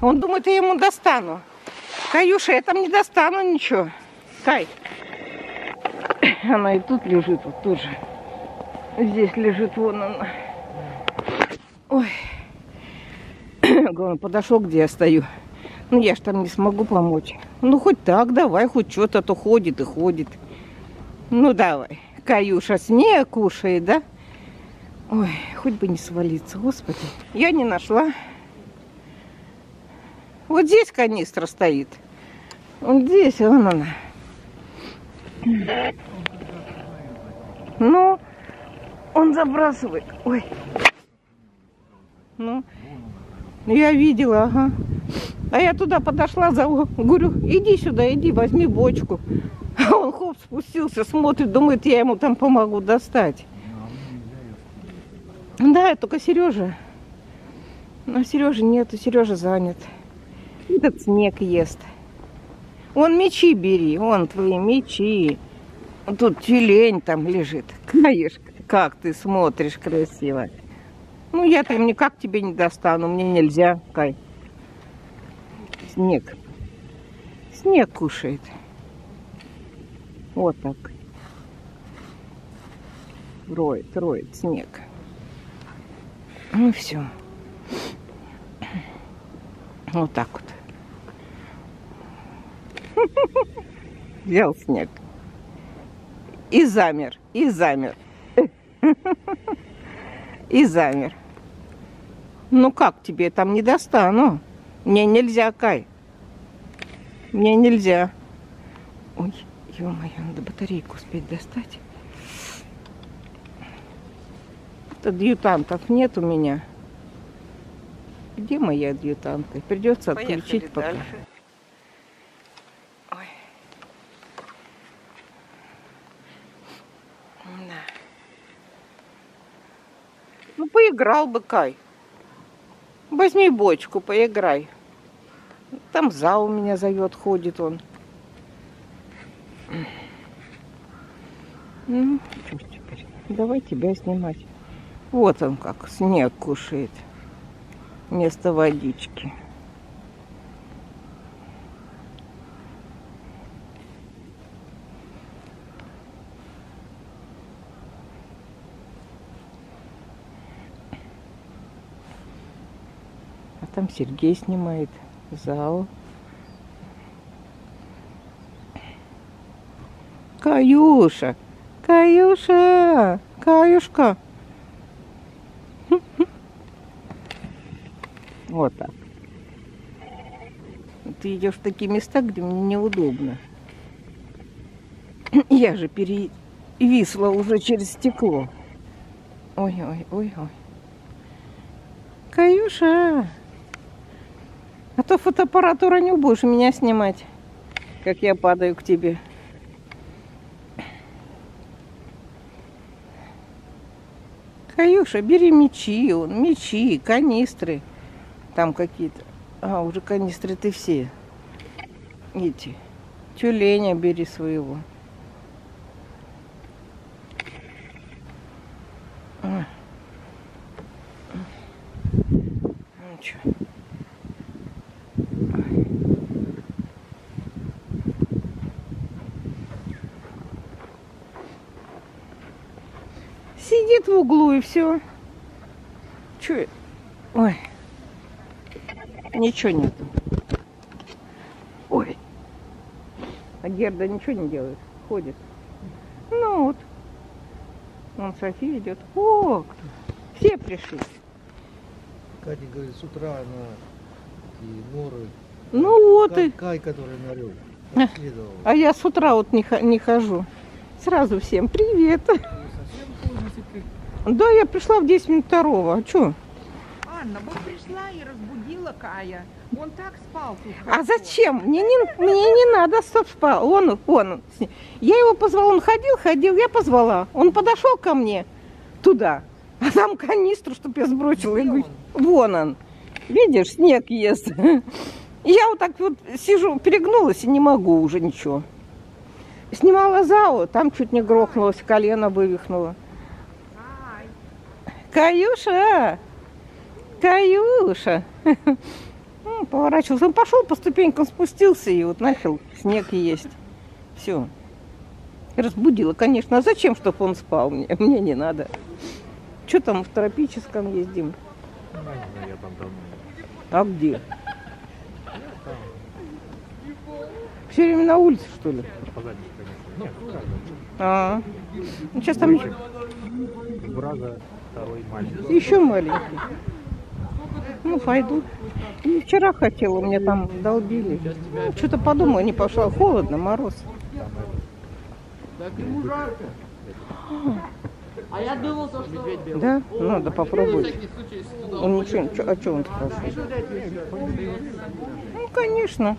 Он думает, я ему достану. Каюша, я там не достану ничего. Кай. Она и тут лежит, вот тоже. Здесь лежит, вон она. Ой. Главное, подошел, где я стою. Ну, я ж там не смогу помочь. Ну, хоть так, давай, хоть что-то, то ходит и ходит. Ну, давай. Каюша снег кушает, да? Ой, хоть бы не свалиться, господи. Я не нашла. Вот здесь канистра стоит. Вот здесь, вон она. Ну, он забрасывает. Ой. Ну, я видела, ага. А я туда подошла, зову, говорю, иди сюда, иди, возьми бочку. А он хоп, спустился, смотрит, думает, я ему там помогу достать. Да, только Сережа. Но Сережи нету, Сережа занят. Этот снег ест. Вон мечи бери, вон твои мечи. Тут тюлень там лежит. Каешь, как ты смотришь красиво. Ну, я там никак тебе не достану, мне нельзя, Кай. Снег. Снег кушает. Вот так. Роет, роет снег. Ну все. Вот так вот. Взял снег. И замер, и замер. И замер. Ну как тебе там не достану? Мне нельзя, Кай. Мне нельзя. Ой, ё-моё, надо батарейку успеть достать. Адъютантов нет у меня. Где мои адъютанты? Придется Поехали отключить пока. дальше. Ну, поиграл бы, Кай. Возьми бочку, поиграй. Там зал меня зовет, ходит он. Ну, что теперь? Давай тебя снимать. Вот он как, снег кушает. Вместо водички. Там Сергей снимает зал. Каюша, Каюша, Каюшка. Вот так. Ты идешь в такие места, где мне неудобно. Я же перевисла уже через стекло. Ой, ой, ой, ой. Каюша. А то фотоаппаратура не будешь меня снимать, как я падаю к тебе. Каюша, бери мечи, он, мечи, канистры. Там какие-то. А, уже канистры ты все. Эти. Тюленя бери своего. А. Ну чё. Сидит в углу и все. Че? Ой. Ничего нету. Ой. А Герда ничего не делает. Ходит. Ну вот. Вон София идет. О, кто? Все пришли. Катя говорит, с утра на такие норы. Ну вот Кай, и. Кай, который нарел. А. А я с утра вот не, не хожу. Сразу всем привет. Теперь. Да, я пришла в 10 минут второго. А что? Анна, вот пришла и разбудила Кая. Он так спал тут. А зачем? Мне не, мне не надо, стоп, спал. Он, он. Я его позвала, он ходил, ходил, я позвала. Он подошел ко мне туда, а там канистру, чтоб я сбросила. Я Где говорю, вон он. Видишь, снег ест. Я вот так вот сижу, перегнулась и не могу уже ничего. Снимала зал, там чуть не грохнулась, колено вывихнуло. Каюша! Каюша! Он поворачивался. Он пошел по ступенькам, спустился и вот начал снег есть. Все. Разбудила, конечно. А зачем, чтобы он спал? Мне, мне не надо. Что там в тропическом ездим? Ну, я там давно. А где? Все время на улице, что ли? Ну, бы, А, ну, сейчас там еще, Брага, второй маленький. еще маленький. Ну, пойду. И вчера хотела, мне там долбили. Ну, что-то подумала, не пошла. Холодно, мороз. А я думал, то, что... Да? Надо попробовать. случай, если туда Он ничего, а что он спрашивает? Ну, конечно.